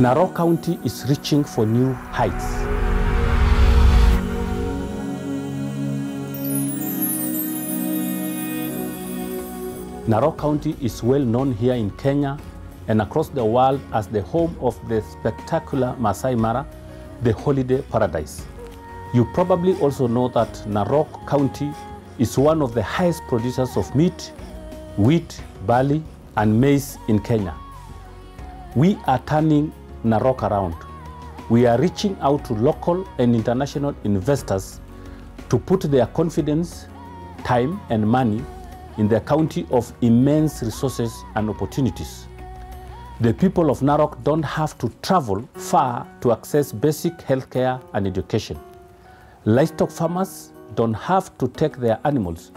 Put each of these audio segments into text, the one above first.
Narok County is reaching for new heights. Narok County is well known here in Kenya and across the world as the home of the spectacular Masai Mara, the holiday paradise. You probably also know that Narok County is one of the highest producers of meat, wheat, barley, and maize in Kenya. We are turning Narok around. We are reaching out to local and international investors to put their confidence, time, and money in the county of immense resources and opportunities. The people of Narok don't have to travel far to access basic healthcare and education. Livestock farmers don't have to take their animals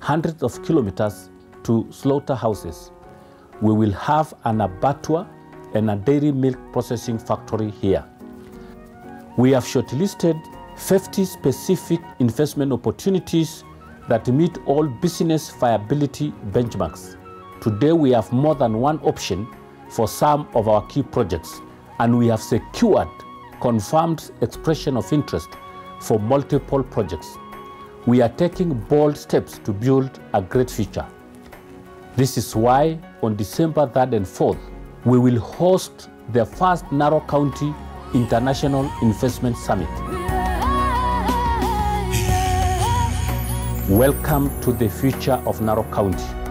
hundreds of kilometers to slaughterhouses. We will have an abattoir and a dairy milk processing factory here. We have shortlisted 50 specific investment opportunities that meet all business viability benchmarks. Today we have more than one option for some of our key projects and we have secured confirmed expression of interest for multiple projects. We are taking bold steps to build a great future. This is why on December 3rd and 4th, we will host the first narrow County International Investment Summit. Welcome to the future of narrow County.